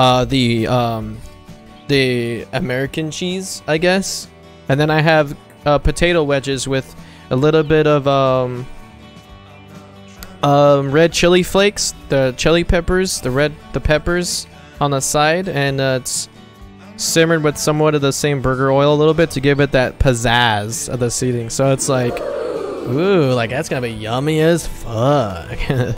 uh, the um, the American cheese, I guess, and then I have uh, potato wedges with a little bit of um, um, red chili flakes, the chili peppers, the red the peppers on the side, and uh, it's simmered with somewhat of the same burger oil a little bit to give it that pizzazz of the seating. So it's like, ooh, like that's gonna be yummy as fuck.